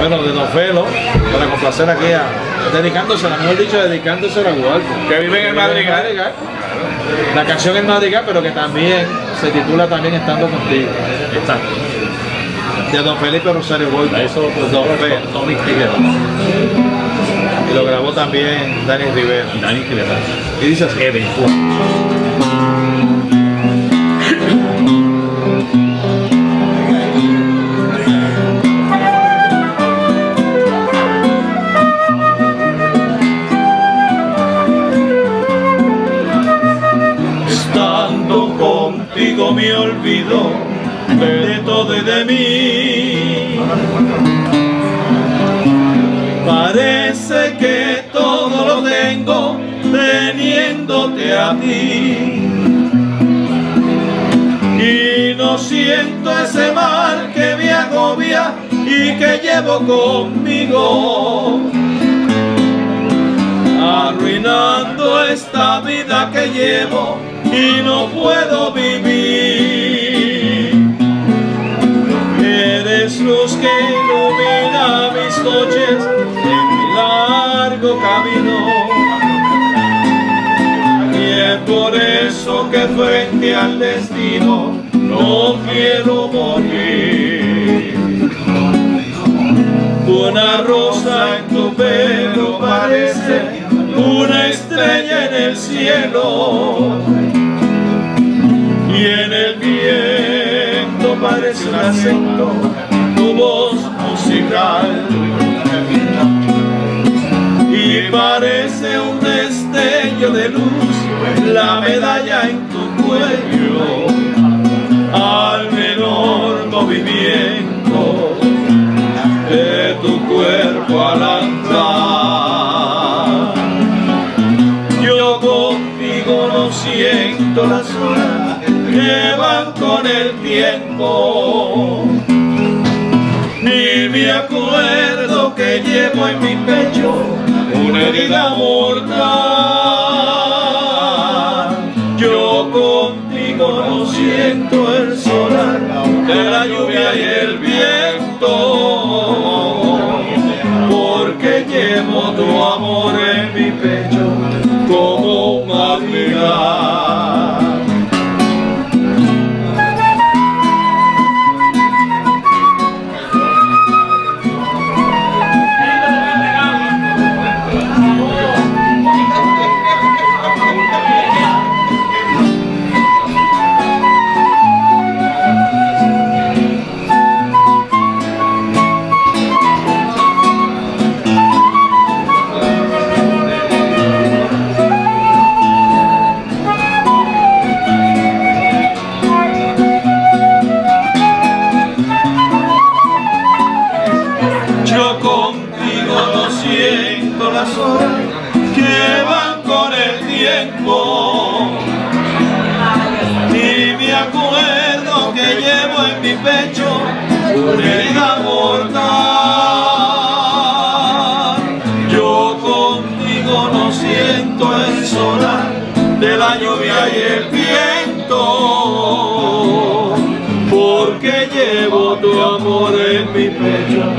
Bueno, de Don Felo, para complacer aquí a. Dedicándosela, mejor dicho, dedicándosela a Walter. Que vive en el Madrigal. La canción es Madrigal, pero que también se titula también Estando Contigo. Está. De Don Felipe Rosario Walter. Eso Don Fe. Tommy Rivera. Y lo grabó también Dani Rivera. Dani Rivera. Y dice así. Eventual. Contigo me olvido de todo y de mí. Parece que todo lo tengo teniéndote a ti. Y no siento ese mal que me agobia y que llevo conmigo arruinando esta vida que llevo y no puedo vivir. Eres luz que ilumina mis noches en mi largo camino. Y es por eso que frente al destino no quiero morir. Una rosa en tu pelo parece una estrella en el cielo y en el viento parece un acento tu voz musical. Y parece un destello de luz la medalla en tu cuello. Al menor movimiento de tu cuerpo al andar. Yo contigo no siento las horas que van con el tiempo. Ni me acuerdo que llevo en mi pecho una herida mortal. Yo contigo no siento el solar de la lluvia y el viento, porque llevo tu amor en mi pecho que van con el tiempo. Ni me acuerdo que llevo en mi pecho una herida mortal. Yo contigo no siento el solar de la lluvia y el viento. Porque llevo tu amor en mi pecho